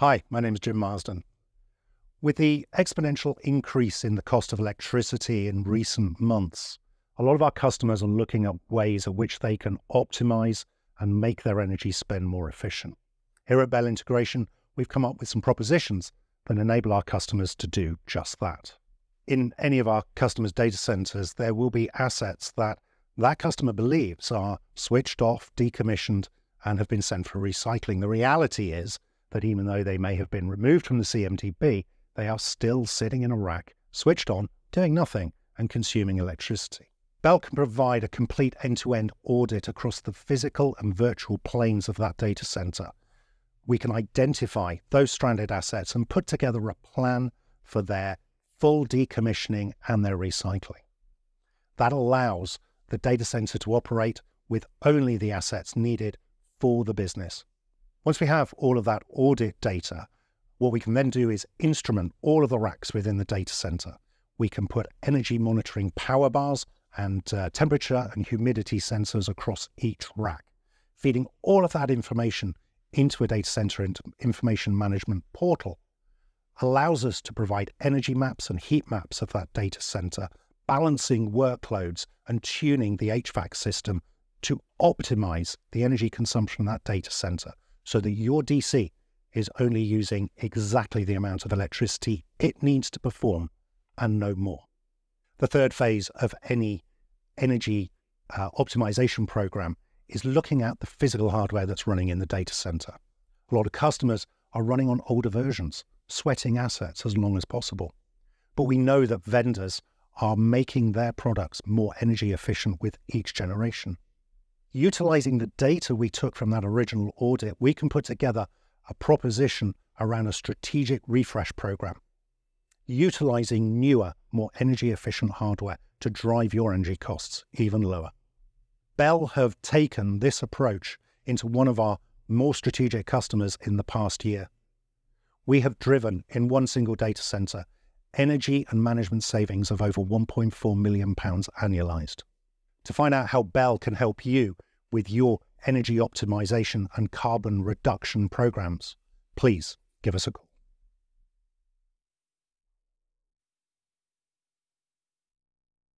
Hi, my name is Jim Marsden. With the exponential increase in the cost of electricity in recent months, a lot of our customers are looking at ways in which they can optimize and make their energy spend more efficient. Here at Bell Integration, we've come up with some propositions that enable our customers to do just that. In any of our customers' data centers, there will be assets that that customer believes are switched off, decommissioned, and have been sent for recycling. The reality is that even though they may have been removed from the CMDB, they are still sitting in a rack, switched on, doing nothing, and consuming electricity. Bell can provide a complete end to end audit across the physical and virtual planes of that data center. We can identify those stranded assets and put together a plan for their full decommissioning and their recycling. That allows the data center to operate with only the assets needed for the business. Once we have all of that audit data, what we can then do is instrument all of the racks within the data center. We can put energy monitoring power bars and uh, temperature and humidity sensors across each rack, feeding all of that information into a data center information management portal allows us to provide energy maps and heat maps of that data center, balancing workloads and tuning the HVAC system to optimize the energy consumption of that data center so that your DC is only using exactly the amount of electricity it needs to perform and no more. The third phase of any energy uh, optimization program is looking at the physical hardware that's running in the data center. A lot of customers are running on older versions, sweating assets as long as possible. But we know that vendors are making their products more energy efficient with each generation utilizing the data we took from that original audit, we can put together a proposition around a strategic refresh program, utilizing newer, more energy efficient hardware to drive your energy costs even lower. Bell have taken this approach into one of our more strategic customers in the past year. We have driven in one single data center energy and management savings of over 1.4 million pounds annualized. To find out how Bell can help you with your energy optimization and carbon reduction programs, please give us a call.